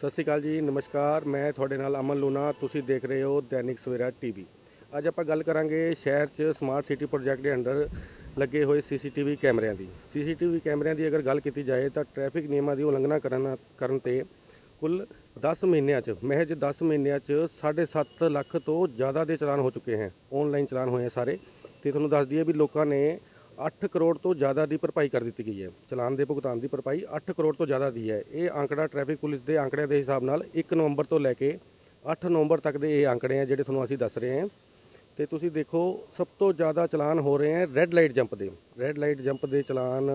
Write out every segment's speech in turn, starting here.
ਸਤਿ ਸ਼੍ਰੀ ਅਕਾਲ ਜੀ, ਨਮਸਕਾਰ। ਮੈਂ ਤੁਹਾਡੇ ਨਾਲ ਅਮਨ ਲੂਨਾ ਤੁਸੀਂ ਦੇਖ ਰਹੇ ਹੋ ਦੈਨਿਕ ਸਵੇਰਾ ਟੀਵੀ। ਅੱਜ ਆਪਾਂ ਗੱਲ ਕਰਾਂਗੇ ਸ਼ਹਿਰ 'ਚ ਸਮਾਰਟ ਸਿਟੀ ਪ੍ਰੋਜੈਕਟ ਦੇ ਅੰਡਰ ਲੱਗੇ ਹੋਏ ਸੀਸੀਟੀਵੀ ਕੈਮਰਿਆਂ ਦੀ। ਸੀਸੀਟੀਵੀ ਕੈਮਰਿਆਂ ਦੀ ਅਗਰ ਗੱਲ ਕੀਤੀ ਜਾਏ ਤਾਂ ਟ੍ਰੈਫਿਕ ਨਿਯਮਾਂ ਦੀ ਉਲੰਘਣਾ ਕਰਨ ਕਰਨ ਤੇ ਕੁੱਲ 10 ਮਹੀਨਿਆਂ 'ਚ, ਮਹਿਜ 10 ਮਹੀਨਿਆਂ 'ਚ 7.5 ਲੱਖ ਤੋਂ ਜ਼ਿਆਦਾ ਦੇ ਚਲਾਨ ਹੋ ਚੁੱਕੇ ਹਨ ਆਨਲਾਈਨ ਚਲਾਨ ਹੋਏ ਹਨ ਸਾਰੇ। ਤੇ ਤੁਹਾਨੂੰ ਦੱਸ ਦਈਏ ਵੀ ਲੋਕਾਂ ਨੇ 8 ਕਰੋੜ ਤੋਂ ਜ਼ਿਆਦਾ ਦੀ ਭਰਪਾਈ ਕਰ ਦਿੱਤੀ ਗਈ ਹੈ। ਚਲਾਨ ਦੇ ਭੁਗਤਾਨ ਦੀ ਭਰਪਾਈ 8 ਕਰੋੜ ਤੋਂ ਜ਼ਿਆਦਾ ਦੀ ਹੈ। ਇਹ ਅੰਕੜਾ ਟ੍ਰੈਫਿਕ ਪੁਲਿਸ ਦੇ ਅੰਕੜਿਆਂ ਦੇ ਹਿਸਾਬ ਨਾਲ 1 ਨਵੰਬਰ ਤੋਂ ਲੈ ਕੇ 8 ਨਵੰਬਰ ਤੱਕ ਦੇ ਇਹ ਅੰਕੜੇ ਆ ਜਿਹੜੇ ਤੁਹਾਨੂੰ ਅਸੀਂ ਦੱਸ ਰਹੇ ਹਾਂ। ਤੇ ਤੁਸੀਂ ਦੇਖੋ, ਸਭ ਤੋਂ ਜ਼ਿਆਦਾ ਚਲਾਨ ਹੋ ਰਹੇ ਹੈ ਰੈੱਡ ਲਾਈਟ ਜੰਪ ਦੇ। ਰੈੱਡ ਲਾਈਟ ਜੰਪ ਦੇ ਚਲਾਨ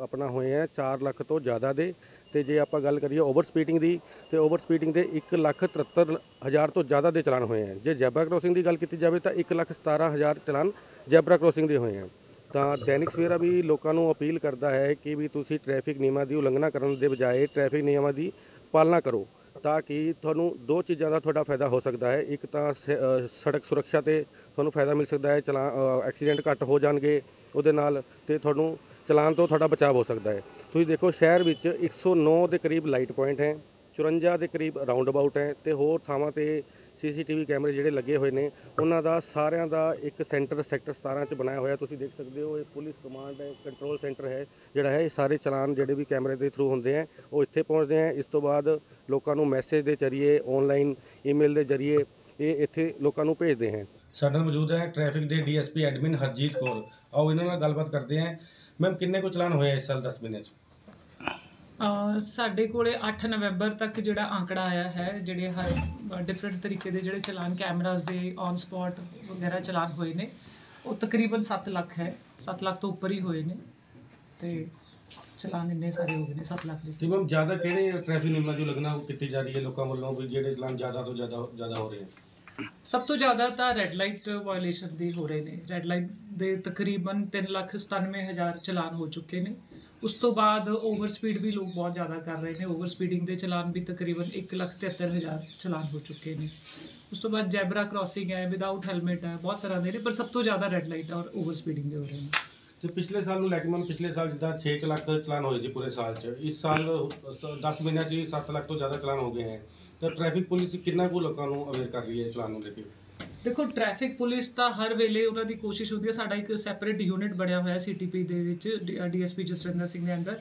ਆਪਣਾ ਹੋਏ ਹੈ 4 ਲੱਖ ਤੋਂ ਜ਼ਿਆਦਾ ਦੇ। ਤੇ ਜੇ ਆਪਾਂ ਗੱਲ ਕਰੀਏ ਓਵਰ ਸਪੀਡਿੰਗ ਦੀ, ਤੇ ਓਵਰ ਸਪੀਡਿੰਗ ਦੇ 1 ਲੱਖ 73 ਹਜ਼ਾਰ ਤੋਂ ਜ਼ਿਆਦਾ ਦੇ ਚਲਾਨ ਹੋਏ ਹੈ। ਜੇ ਜੈਬਰਾ ਕ੍ਰੋਸਿੰਗ ਦੀ ਗੱਲ ਕੀਤੀ ਜਾਵੇ ਤਾਂ 1 ਲੱਖ 17 ਹਜ਼ਾਰ ਚਲਾਨ ਜੈਬਰਾ ਕ੍ਰੋਸਿੰਗ ਦੇ ਹੋਏ ਹੈ। ਤਾਂ ਦੈਨਿਕ ਸਵੇਰਾ ਵੀ ਲੋਕਾਂ ਨੂੰ ਅਪੀਲ ਕਰਦਾ ਹੈ ਕਿ ਵੀ ਤੁਸੀਂ ਟ੍ਰੈਫਿਕ ਨਿਯਮਾਂ ਦੀ ਉਲੰਘਣਾ ਕਰਨ ਦੇ ਬਜਾਏ ਟ੍ਰੈਫਿਕ ਨਿਯਮਾਂ ਦੀ ਪਾਲਣਾ ਕਰੋ ਤਾਂ ਕਿ ਤੁਹਾਨੂੰ ਦੋ ਚੀਜ਼ਾਂ ਦਾ ਤੁਹਾਡਾ ਫਾਇਦਾ ਹੋ ਸਕਦਾ ਹੈ। ਇੱਕ ਤਾਂ ਸੜਕ ਸੁਰੱਖਿਆ ਤੇ ਤੁਹਾਨੂੰ ਫਾਇਦਾ ਮਿਲ ਸਕਦਾ ਹੈ, ਚਲਾ ਐਕਸੀਡੈਂਟ ਘੱਟ ਹੋ ਜਾਣਗੇ ਉਹਦੇ ਨਾਲ ਤੇ ਤੁਹਾਨੂੰ ਚਲਾਨ ਤੋਂ ਤੁਹਾਡਾ ਬਚਾਅ ਹੋ ਸਕਦਾ ਹੈ। ਤੁਸੀਂ ਦੇਖੋ ਸ਼ਹਿਰ ਵਿੱਚ 109 ਦੇ ਕਰੀਬ ਲਾਈਟ ਪੁਆਇੰਟ ਹੈ 54 ਦੇ ਕਰੀਬ ਰਾਉਂਡ ਅਬਾਊਟ ਹੈ ਤੇ ਹੋਰ ਥਾਵਾਂ ਤੇ ਸੀਸੀਟੀਵੀ ਕੈਮਰੇ ਜਿਹੜੇ ਲੱਗੇ ਹੋਏ ਨੇ, ਉਹਨਾਂ ਦਾ ਸਾਰਿਆਂ ਦਾ ਇੱਕ ਸੈਂਟਰ, ਸੈਕਟਰ 17 ਚ ਬਣਾਇਆ ਹੋਇਆ, ਤੁਸੀਂ ਦੇਖ ਸਕਦੇ ਹੋ, ਇਹ ਪੁਲਿਸ ਕਮਾਂਡ ਹੈ ਕੰਟਰੋਲ ਸੈਂਟਰ ਹੈ, ਜਿਹੜਾ ਹੈ, ਇਹ ਸਾਰੇ ਚਲਾਨ ਜਿਹੜੇ ਵੀ ਕੈਮਰੇ ਦੇ ਥਰੂ ਹੁੰਦੇ ਆ, ਉਹ ਇੱਥੇ ਪਹੁੰਚਦੇ ਆ। ਇਸ ਤੋਂ ਬਾਅਦ ਲੋਕਾਂ ਨੂੰ ਮੈਸੇਜ ਦੇ ਜ਼ਰੀਏ ਆਨਲਾਈਨ ਈਮੇਲ ਦੇ ਜ਼ਰੀਏ ਇਹ ਇੱਥੇ ਲੋਕਾਂ ਨੂੰ ਭੇਜਦੇ ਹਨ ਸਾਡੇ ਨਾਲ ਮੌਜੂਦ ਹੈ ਟ੍ਰੈਫਿਕ ਦੇ ਡੀਐਸਪੀ ਐਡਮਿਨ ਹਰਜੀਤ ਕੌਰ। ਆਓ ਇਹਨਾਂ ਨਾਲ ਗੱਲਬਾਤ ਕਰਦੇ ਹਾਂ। ਮੈਮ ਕਿੰਨੇ ਕੁ ਚਲਾਨ ਹੋਏ ਆ ਇਸ ਸਾਲ 10 ਮਹੀਨੇ ਚ? ਸਾਡੇ ਕੋਲੇ 8 ਨਵੰਬਰ ਤੱਕ ਜਿਹੜਾ ਅੰਕੜਾ ਆਇਆ ਹੈ ਜਿਹੜੇ ਹਰ ਡਿਫਰੈਂਟ ਤਰੀਕੇ ਦੇ ਜਿਹੜੇ ਚਲਾਨ ਕੈਮਰਾਸ ਦੇ ਔਨ ਸਪੌਟ ਵਗੈਰਾ ਚਲਾਨ ਹੋਏ ਨੇ ਉਹ ਤਕਰੀਬਨ 7 ਲੱਖ ਹੈ। 7 ਲੱਖ ਤੋਂ ਉੱਪਰ ਹੀ ਹੋਏ ਨੇ ਤੇ ਚਲਾਨ ਇੰਨੇ ਸਾਰੇ ਹੋ ਗਏ ਨੇ 7 ਲੱਖ ਦੇ। ਤੇ ਮੈਮ ਜ਼ਿਆਦਾ ਕਿਹੜੇ ਟ੍ਰੈਫਿਕ ਨਿਯਮਾਂ ਦੀ ਉਲੰਘਣਾ ਕੀਤੀ ਜਾ ਰਹੀ ਹੈ ਲੋਕਾਂ ਵੱਲੋਂ ਵੀ ਜਿਹੜੇ ਚਲਾਨ ਜ਼ਿਆਦਾ ਤੋਂ ਜ਼ਿਆਦਾ ਜ਼ਿਆਦਾ ਹੋ ਰਹੇ ਹਨ ਸਭ ਤੋਂ ਜ਼ਿਆਦਾ ਤਾਂ ਰੈੱਡ ਲਾਈਟ ਵਾਇਓਲੇਸ਼ਨ ਦੀ ਹੋ ਰਹੇ ਨੇ। ਰੈੱਡ ਲਾਈਟ ਦੇ ਤਕਰੀਬਨ 397000 ਚਲਾਨ ਹੋ ਚੁੱਕੇ ਨੇ। ਉਸ ਤੋਂ ਬਾਅਦ ਓਵਰ ਸਪੀਡ ਵੀ ਲੋਕ ਬਹੁਤ ਜ਼ਿਆਦਾ ਕਰ ਰਹੇ ਨੇ। ਓਵਰ ਸਪੀਡਿੰਗ ਦੇ ਚਲਾਨ ਵੀ ਤਕਰੀਬਨ 173000 ਚਲਾਨ ਹੋ ਚੁੱਕੇ ਨੇ। ਉਸ ਤੋਂ ਬਾਅਦ ਜੈਬਰਾ ਕ੍ਰਾਸਿੰਗ ਹੈ ਵਿਦਆਊਟ ਹੈਲਮਟ ਹੈ, ਬਹੁਤ ਤਰ੍ਹਾਂ ਦੇ ਨੇ, ਪਰ ਸਭ ਤੋਂ ਜ਼ਿਆਦਾ ਰੈੱਡ ਲਾਈਟ ਔਰ ਓਵਰ ਸਪੀਡਿੰਗ ਦੇ ਹੋ ਰਹੇ ਨੇ। ਤੇ ਪਿਛਲੇ ਸਾਲ ਨੂੰ ਲੈ ਕੇ ਮੈਮ ਪਿਛਲੇ ਸਾਲ ਜਿੱਦਾਂ 6 ਲੱਖ ਚਲਾਨ ਹੋਏ ਸੀ ਪੂਰੇ ਸਾਲ ਚ, ਇਸ ਸਾਲ 10 ਮਹੀਨਿਆਂ ਚ ਹੀ 7 ਲੱਖ ਤੋਂ ਜ਼ਿਆਦਾ ਚਲਾਨ ਹੋ ਗਏ ਹੈ ਤਾਂ ਟ੍ਰੈਫਿਕ ਪੁਲਿਸ ਕਿੰਨਾ ਕੁ ਲੋਕਾਂ ਨੂੰ ਅਵੇਅਰ ਕਰ ਰਹੀ ਹੈ ਚਲਾਨ ਨੂੰ ਲੈ ਕੇ? ਦੇਖੋ ਟ੍ਰੈਫਿਕ ਪੁਲਿਸ ਤਾਂ ਹਰ ਵੇਲੇ ਉਹਨਾਂ ਦੀ ਕੋਸ਼ਿਸ਼ ਹੁੰਦੀ ਹੈ, ਸਾਡਾ ਇੱਕ ਸੈਪਰੇਟ ਯੂਨਿਟ ਬਣਿਆ ਹੋਇਆ ਸੀਟੀਪੀ ਦੇ ਵਿੱਚ ਡੀਐਸਪੀ ਜਸਵਿੰਦਰ ਸਿੰਘ ਦੇ ਅੰਦਰ।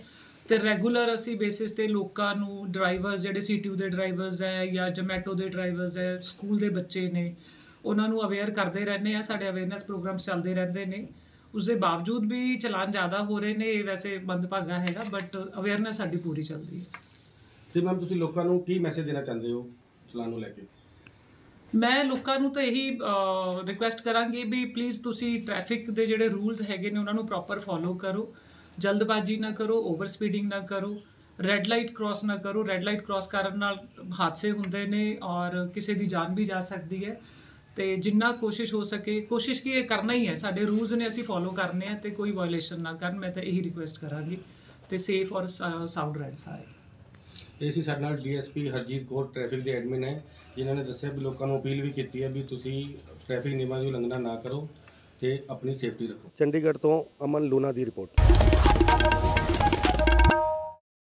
ਤੇ ਰੈਗੂਲਰ ਅਸੀਂ ਬੇਸਿਸ ਤੇ ਲੋਕਾਂ ਨੂੰ ਡਰਾਈਵਰਸ ਜਿਹੜੇ ਸੀਟੀਯੂ ਦੇ ਡਰਾਈਵਰਸ ਹੈ ਜਾਂ ਜੋਮੈਟੋ ਦੇ ਡਰਾਈਵਰਸ ਹੈ ਸਕੂਲ ਦੇ ਬੱਚੇ ਨੇ, ਉਹਨਾਂ ਨੂੰ ਅਵੇਅਰ ਕਰਦੇ ਰਹਿੰਦੇ ਆ ਸਾਡੇ ਅਵੇਅਰਨੈਸ ਪ੍ਰੋਗਰਾਮਸ ਚੱਲਦੇ ਰਹਿੰਦੇ ਨੇ। ਉਸ ਦੇ ਬਾਵਜੂਦ ਵੀ ਚਲਾਨ ਜ਼ਿਆਦਾ ਹੋ ਰਹੇ ਨੇ, ਇਹ ਵੈਸੇ ਮੰਦਭਾਗਾ ਹੈਗਾ ਬਟ ਅਵੇਅਰਨੈਸ ਸਾਡੀ ਪੂਰੀ ਚੱਲਦੀ ਹੈ। ਤੇ ਮੈਮ, ਤੁਸੀਂ ਲੋਕਾਂ ਨੂੰ ਕੀ ਮੈਸੇਜ ਦੇਣਾ ਚਾਹੁੰਦੇ ਹੋ ਚਲਾਨ ਨੂੰ ਲੈ ਕੇ? ਮੈਂ ਲੋਕਾਂ ਨੂੰ ਤਾਂ ਇਹੀ ਰਿਕੁਐਸਟ ਕਰਾਂਗੀ ਵੀ ਪਲੀਜ਼ ਤੁਸੀਂ ਟ੍ਰੈਫਿਕ ਦੇ ਜਿਹੜੇ ਰੂਲਸ ਹੈਗੇ ਨੇ ਉਹਨਾਂ ਨੂੰ ਪ੍ਰੋਪਰ ਫੋਲੋ ਕਰੋ। ਜਲਦਬਾਜ਼ੀ ਨਾ ਕਰੋ ਓਵਰ ਸਪੀਡਿੰਗ ਨਾ ਕਰੋ ਰੈੱਡ ਲਾਈਟ ਕ੍ਰਾਸ ਨਾ ਕਰੋ। ਰੈੱਡ ਲਾਈਟ ਕ੍ਰਾਸ ਕਰਨ ਨਾਲ ਹਾਦਸੇ ਹੁੰਦੇ ਨੇ ਔਰ ਕਿਸੇ ਦੀ ਜਾਨ ਵੀ ਜਾ ਸਕਦੀ ਹੈ। ਤੇ ਜਿੰਨਾ ਕੋਸ਼ਿਸ਼ ਹੋ ਸਕੇ, ਕੋਸ਼ਿਸ਼ ਕੀ ਇਹ ਕਰਨਾ ਹੀ ਹੈ। ਸਾਡੇ ਰੂਲਸ ਨੇ ਅਸੀਂ ਫੋਲੋ ਕਰਨੇ ਆ ਤੇ ਕੋਈ ਵਾਇਓਲੇਸ਼ਨ ਨਾ ਕਰਨ। ਮੈਂ ਤਾਂ ਇਹੀ ਰਿਕੁਐਸਟ ਕਰਾਂਗੀ ਤੇ ਸੇਫ ਔਰ ਸਾਊਂਡ ਰਾਈਡ ਸਾਰੇ ਇਹ ਸੀ ਸਾਡੇ ਨਾਲ ਡੀਐਸਪੀ ਹਰਜੀਤ ਕੌਰ ਟ੍ਰੈਫਿਕ ਦੇ ਐਡਮਿਨ ਹੈ, ਜਿਨ੍ਹਾਂ ਨੇ ਦੱਸਿਆ ਵੀ ਲੋਕਾਂ ਨੂੰ ਅਪੀਲ ਵੀ ਕੀਤੀ ਹੈ ਵੀ ਤੁਸੀਂ ਟ੍ਰੈਫਿਕ ਨਿਯਮਾਂ ਦੀ ਉਲੰਘਣਾ ਨਾ ਕਰੋ ਤੇ ਆਪਣੀ ਸੇਫਟੀ ਰੱਖੋ। ਚੰਡੀਗੜ੍ਹ ਤੋਂ ਅਮਨ ਲੂਨਾ ਦੀ ਰਿਪੋਰਟ।